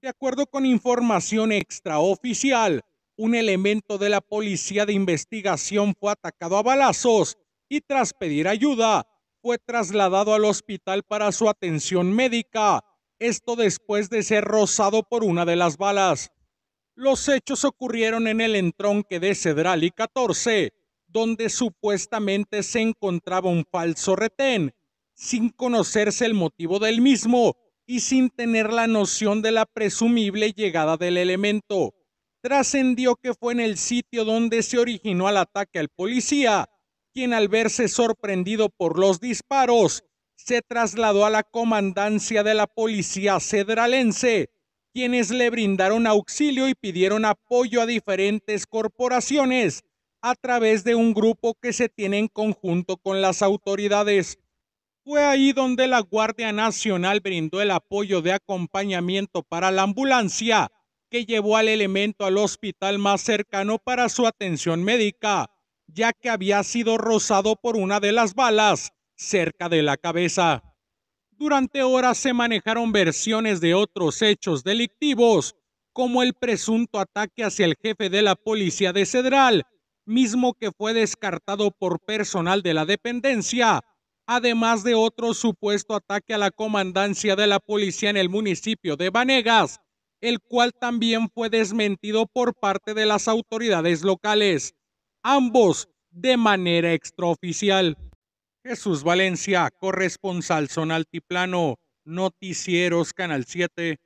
De acuerdo con información extraoficial, un elemento de la policía de investigación fue atacado a balazos y tras pedir ayuda, fue trasladado al hospital para su atención médica, esto después de ser rozado por una de las balas. Los hechos ocurrieron en el entronque de Cedral y 14, donde supuestamente se encontraba un falso retén, sin conocerse el motivo del mismo y sin tener la noción de la presumible llegada del elemento. Trascendió que fue en el sitio donde se originó el ataque al policía, quien al verse sorprendido por los disparos, se trasladó a la comandancia de la policía cedralense, quienes le brindaron auxilio y pidieron apoyo a diferentes corporaciones a través de un grupo que se tiene en conjunto con las autoridades. Fue ahí donde la Guardia Nacional brindó el apoyo de acompañamiento para la ambulancia que llevó al elemento al hospital más cercano para su atención médica, ya que había sido rozado por una de las balas cerca de la cabeza. Durante horas se manejaron versiones de otros hechos delictivos, como el presunto ataque hacia el jefe de la policía de Cedral, mismo que fue descartado por personal de la dependencia, además de otro supuesto ataque a la comandancia de la policía en el municipio de Vanegas, el cual también fue desmentido por parte de las autoridades locales, ambos de manera extraoficial. Jesús Valencia, corresponsal Son Altiplano, Noticieros Canal 7.